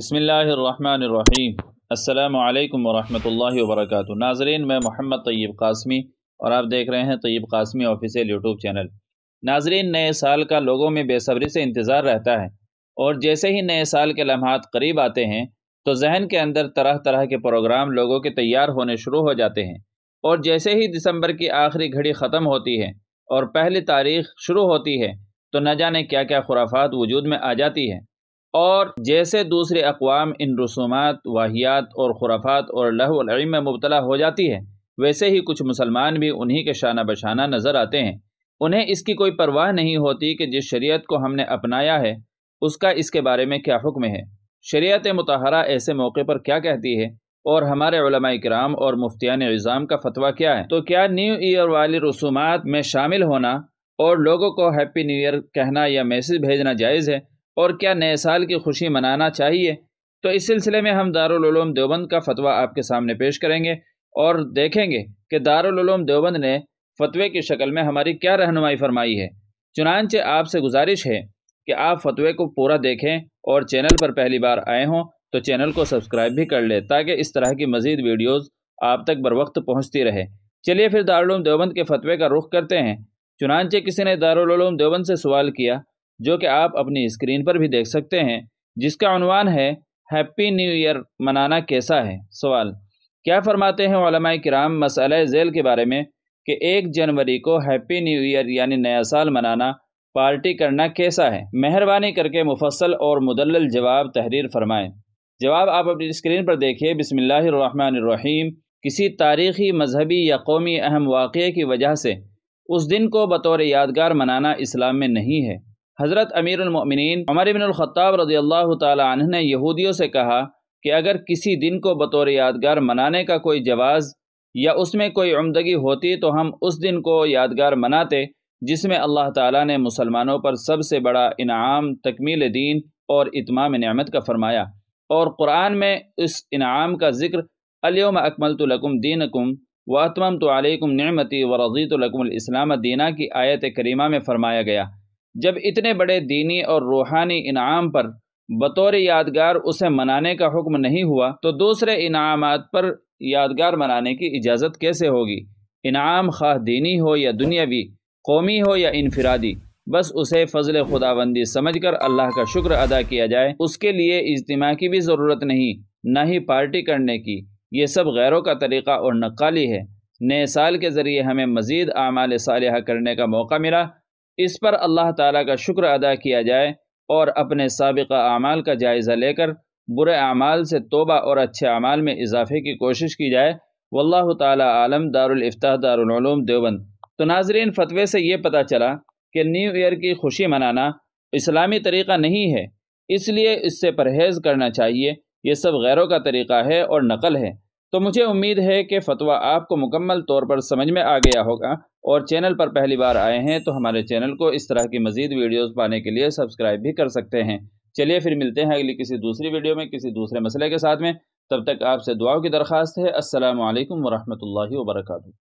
بسم اللہ الرحمن الرحیم۔ السلام علیکم ورحمۃ اللہ وبرکاتہ۔ ناظرین، میں محمد طیب قاسمی اور آپ دیکھ رہے ہیں Tayyab Qasmi official YouTube channel. ناظرین، نئے سال کا لوگوں میں بے صبری سے انتظار رہتا ہے اور جیسے ہی نئے سال کے لمحات قریب آتے ہیں، تو ذہن کے اندر طرح طرح کے پروگرام لوگوں کے تیار ہونے شروع ہو جاتے ہیں۔ اور جیسے ہی دسمبر کی آخری گھڑی ختم ہوتی ہے اور پہلی تاریخ شروع ہوتی ہے، تو نہ جانے کیا کیا خرافات وجود میں آ جاتی ہیں۔ اور جیسے دوسرے اقوام ان رسومات واحیات اور خرافات اور لہو العلم میں مبتلا ہو جاتی ہے، ویسے ہی کچھ مسلمان بھی انہی کے شانہ بشانہ نظر آتے ہیں۔ انہیں اس کی کوئی پرواہ نہیں ہوتی کہ جس شریعت کو ہم نے اپنایا ہے، اس کا اس کے بارے میں کیا حکم ہے۔ شریعت متحرہ ایسے موقع پر کیا کہتی ہے؟ اور ہمارے علماء کرام اور مفتیان نظام کا فتویٰ کیا ہے؟ تو کیا نیو ایئر والی رسومات میں شامل ہونا اور لوگوں کو ہیپی نیو ایئر کہنا یا میسیج بھیجنا جائز ہے؟ اور کیا نئے سال کی خوشی منانا چاہیے؟ تو اس سلسلے میں ہم دارالعلوم دیوبند کا فتویٰ آپ کے سامنے پیش کریں گے اور دیکھیں گے کہ دارالعلوم دیوبند نے فتوے کی شکل میں ہماری کیا رہنمائی فرمائی ہے۔ چنانچہ آپ سے گزارش ہے کہ آپ فتوے کو پورا دیکھیں اور چینل پر پہلی بار آئے ہوں تو چینل کو سبسکرائب بھی کر لیں تاکہ اس طرح کی مزید ویڈیوز آپ تک بر وقت پہنچتی رہے۔ چلیے پھر دارالعلوم دیوبند کے فتوے کا رخ کرتے ہیں۔ چنانچہ کسی نے دارالعلوم دیوبند سے سوال کیا جو کہ آپ اپنی اسکرین پر بھی دیکھ سکتے ہیں، جس کا عنوان ہے ہیپی نیو ایئر منانا کیسا ہے؟ سوال، کیا فرماتے ہیں علماء کرام مسئلہ ذیل کے بارے میں کہ ایک جنوری کو ہیپی نیو ایئر یعنی نیا سال منانا، پارٹی کرنا کیسا ہے؟ مہربانی کر کے مفصل اور مدلل جواب تحریر فرمائیں۔ جواب آپ اپنی اسکرین پر دیکھیے، بسم اللہ الرحمن الرحیم۔ کسی تاریخی مذہبی یا قومی اہم واقعے کی وجہ سے اس دن کو بطور یادگار منانا اسلام میں نہیں ہے۔ حضرت امیر المؤمنین عمر بن الخطاب رضی اللہ تعالی عنہ نے یہودیوں سے کہا کہ اگر کسی دن کو بطور یادگار منانے کا کوئی جواز یا اس میں کوئی عمدگی ہوتی تو ہم اس دن کو یادگار مناتے، جس میں اللہ تعالیٰ نے مسلمانوں پر سب سے بڑا انعام، تکمیل دین اور اتمام نعمت کا فرمایا۔ اور قرآن میں اس انعام کا ذکر، الیوم اکملت لکم دینکم و اتمم تو علیکم نعمتی و رضیت الکم الاسلام دینہ کی آیت کریمہ میں فرمایا گیا۔ جب اتنے بڑے دینی اور روحانی انعام پر بطور یادگار اسے منانے کا حکم نہیں ہوا، تو دوسرے انعامات پر یادگار منانے کی اجازت کیسے ہوگی؟ انعام خواہ دینی ہو یا دنیاوی، قومی ہو یا انفرادی، بس اسے فضل خدا بندی سمجھ کر اللہ کا شکر ادا کیا جائے۔ اس کے لیے اجتماع کی بھی ضرورت نہیں، نہ ہی پارٹی کرنے کی۔ یہ سب غیروں کا طریقہ اور نقالی ہے۔ نئے سال کے ذریعے ہمیں مزید اعمال صالحہ کرنے کا موقع ملا۔ اس پر اللہ تعالیٰ کا شکر ادا کیا جائے اور اپنے سابقہ اعمال کا جائزہ لے کر برے اعمال سے توبہ اور اچھے اعمال میں اضافے کی کوشش کی جائے، واللہ تعالیٰ عالم دارالفتاح دارالعلوم، دیوبند۔ تو ناظرین، فتوے سے یہ پتہ چلا کہ نیو ایئر کی خوشی منانا اسلامی طریقہ نہیں ہے، اس لیے اس سے پرہیز کرنا چاہیے، یہ سب غیروں کا طریقہ ہے اور نقل ہے۔ تو مجھے امید ہے کہ فتویٰ آپ کو مکمل طور پر سمجھ میں آ گیا ہوگا اور چینل پر پہلی بار آئے ہیں تو ہمارے چینل کو اس طرح کی مزید ویڈیوز پانے کے لیے سبسکرائب بھی کر سکتے ہیں۔ چلیے پھر ملتے ہیں اگلی کسی دوسری ویڈیو میں، کسی دوسرے مسئلے کے ساتھ میں۔ تب تک آپ سے دعاؤں کی درخواست ہے۔ السلام علیکم ورحمۃ اللہ وبرکاتہ۔